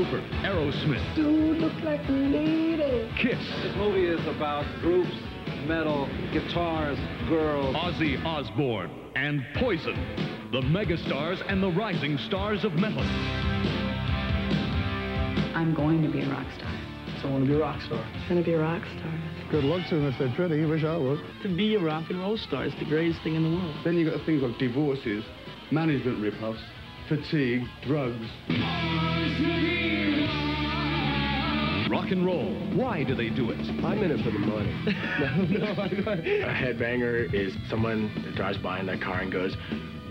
Cooper, Aerosmith, Dude, look like a lady. Kiss, This movie is about groups, metal, guitars, girls. Ozzy Osbourne, and Poison, the megastars and the rising stars of metal. I'm going to be a rock star. I want to be a rock star. I'm Gonna be a rock star. Good luck to him if they're pretty. Wish I would. To be a rock and roll star is the greatest thing in the world. Then you've got things like divorces, management rip-offs, fatigue, drugs. Rock and roll. Why do they do it? I'm in it for the money. no, no, A headbanger is someone that drives by in their car and goes,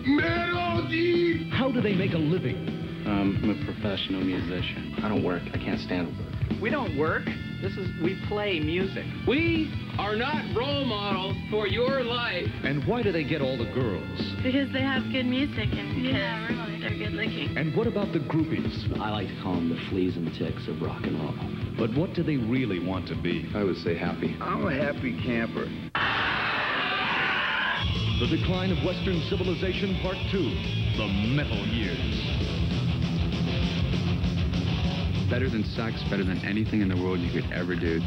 Melody! How do they make a living? Um, I'm a professional musician. I don't work. I can't stand work. We don't work. This is, we play music. We are not role models for your life. And why do they get all the girls? Because they have good music and yeah, really, they're good looking. And what about the groupies? I like to call them the fleas and ticks of rock and roll. But what do they really want to be? I would say happy. I'm a happy camper. The Decline of Western Civilization Part 2, The Metal Years. Better than sex, better than anything in the world you could ever do.